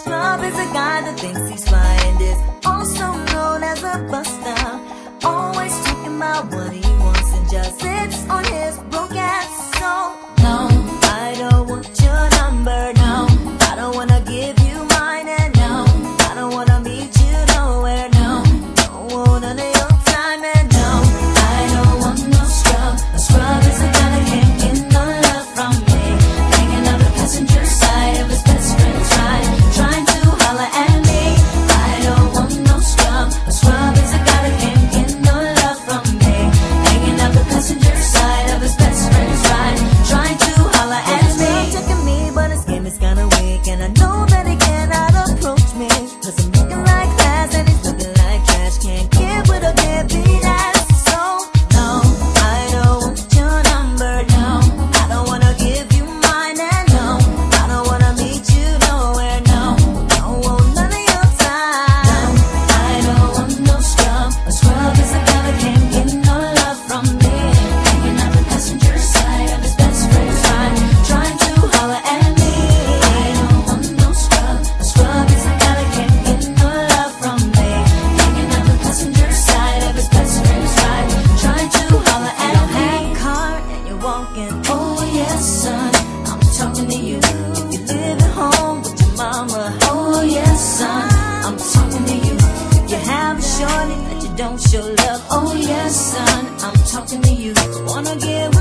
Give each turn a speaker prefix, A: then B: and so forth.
A: club is a guy that thinks he's flying this Oh yes, son, I'm talking to you. You live at home with your mama. Oh yes, son, I'm talking to you. You have a shorty that you don't show love. Oh yes, son, I'm talking to you. Wanna get